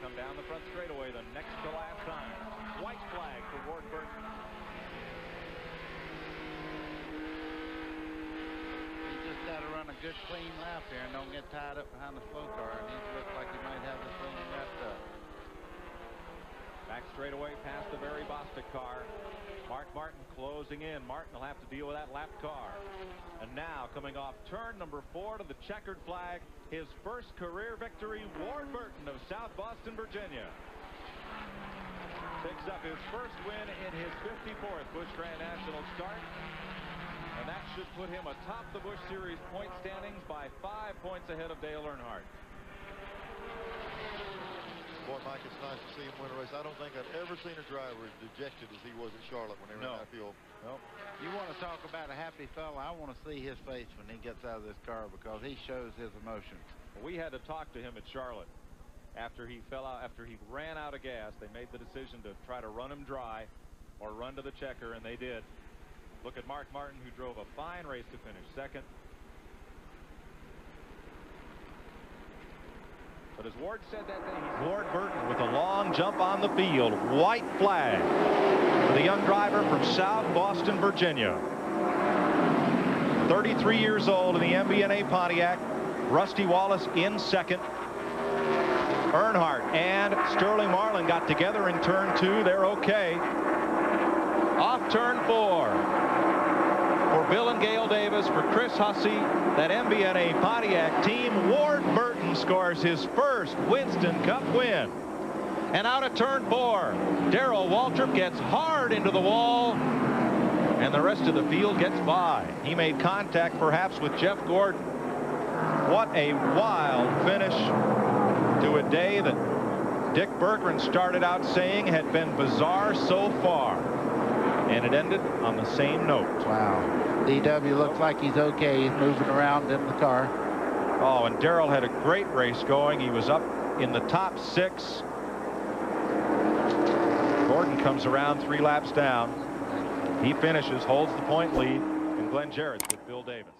come down the front straightaway the next to last time. White flag for Ward Burton. He just got to run a good clean lap here and don't get tied up behind the slow car. And he looks like he might have this thing wrapped up. Back straightaway past the Barry Bostic car. Mark Martin closing in. Martin will have to deal with that lap car. And now coming off turn number four to the checkered flag, his first career victory, Ward Burton of South Boston, Virginia. Picks up his first win in his 54th Busch Grand National start. And that should put him atop the Busch Series point standings by five points ahead of Dale Earnhardt. Boy, it's nice to see him win a race. I don't think I've ever seen a driver as dejected as he was at Charlotte when they were No. in that field. Nope. You want to talk about a happy fellow? I want to see his face when he gets out of this car because he shows his emotions. We had to talk to him at Charlotte after he fell out, after he ran out of gas. They made the decision to try to run him dry or run to the checker, and they did. Look at Mark Martin, who drove a fine race to finish second. But as Ward said that day, Ward Burton with a long jump on the field. White flag for the young driver from South Boston, Virginia. 33 years old in the MBNA Pontiac. Rusty Wallace in second. Earnhardt and Sterling Marlin got together in turn two. They're okay. Off turn four Davis, for Chris Hussey, that MBNA Pontiac team. Ward Burton scores his first Winston Cup win. And out of turn four, Darrell Waltrip gets hard into the wall, and the rest of the field gets by. He made contact perhaps with Jeff Gordon. What a wild finish to a day that Dick Berggren started out saying had been bizarre so far. And it ended on the same note. Wow. DW looks like he's okay. He's moving around in the car. Oh, and Darrell had a great race going. He was up in the top six. Gordon comes around three laps down. He finishes, holds the point lead, and Glenn Jarrett's with Bill Davis.